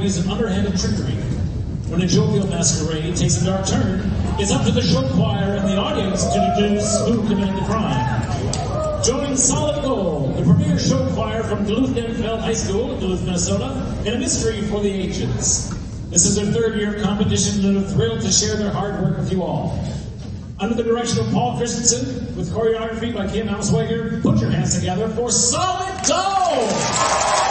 use an underhanded trickery. When a jovial masquerade takes a dark turn, it's up to the show choir and the audience to deduce who committed the crime. Join Solid Gold, the premier show choir from Duluth Denfeld High School in Duluth, Minnesota, in a mystery for the ages. This is their third year of competition and they're thrilled to share their hard work with you all. Under the direction of Paul Christensen, with choreography by Kim Hauswager, put your hands together for Solid Gold!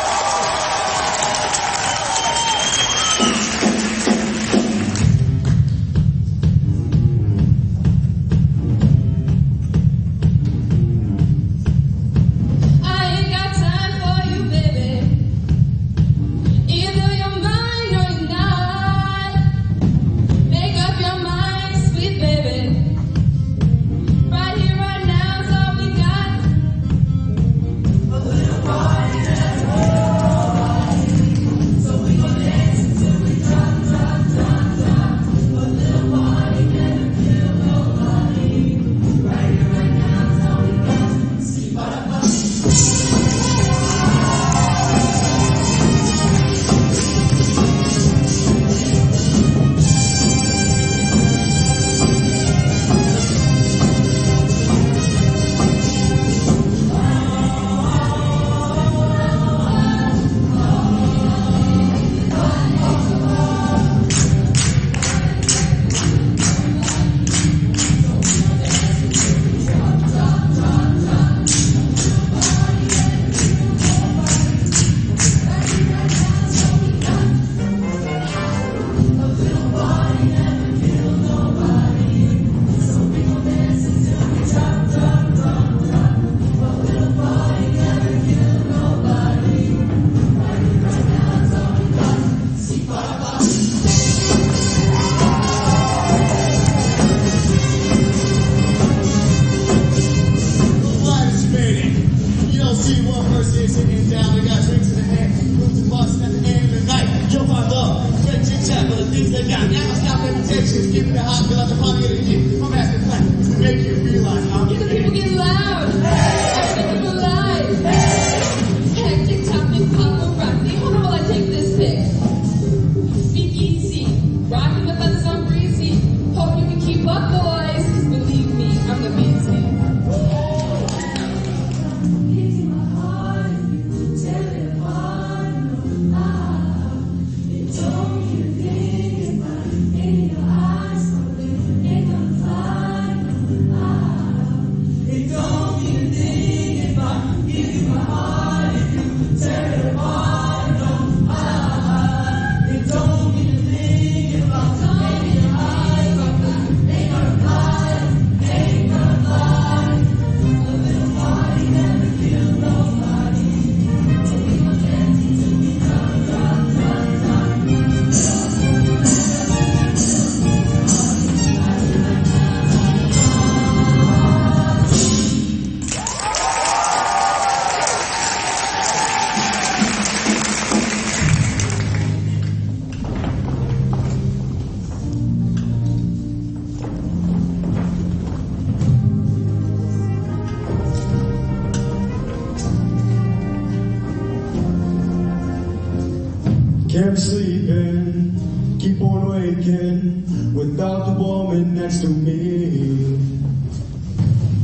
Me the hot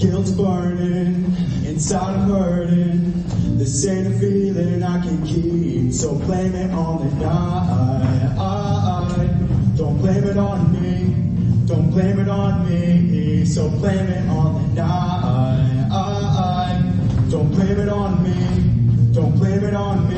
Guilt's burning, inside I'm hurting. This ain't a feeling I can keep, so blame it on the night. Don't blame it on me, don't blame it on me, so blame it on the night. Don't blame it on me, don't blame it on me.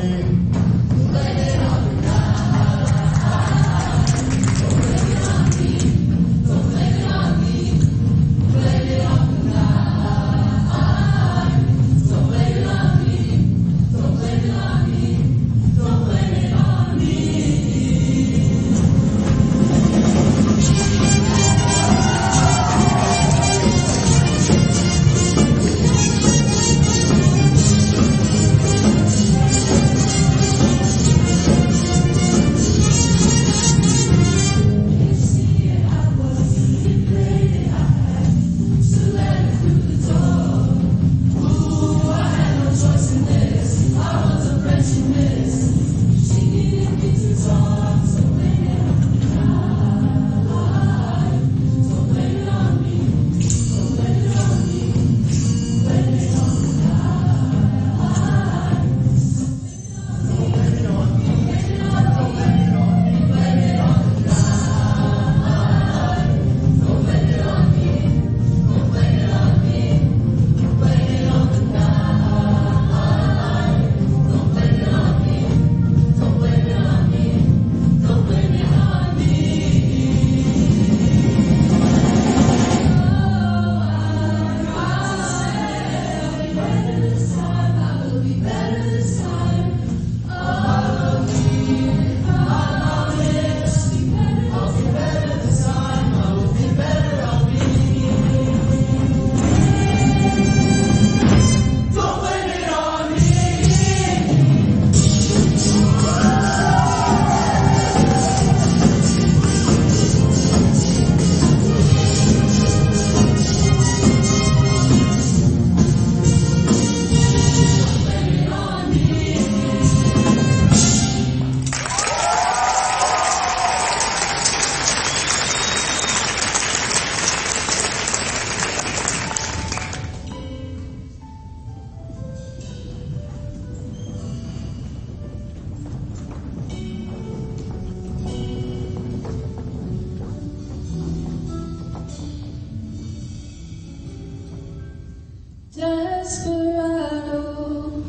desperado,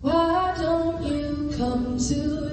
why don't you come to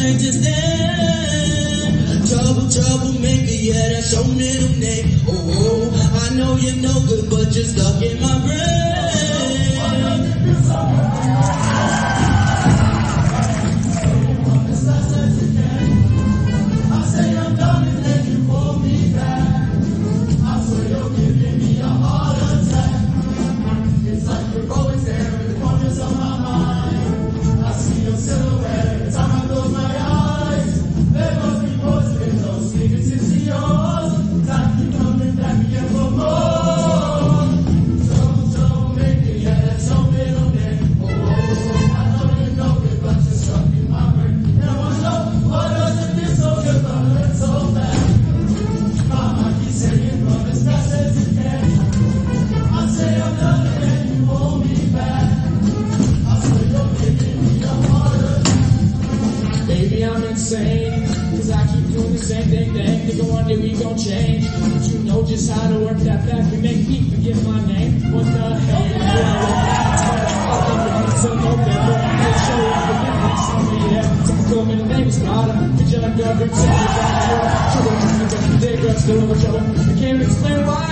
connected there. Trouble, troublemaker, yeah, that's your middle name. Oh, oh, I know you know good. that we make people forget my name. What the hell is wrong with that? So no better, they show up the next somebody have to come in the name is not a bitch and I'm gonna be sick of that. I can't explain why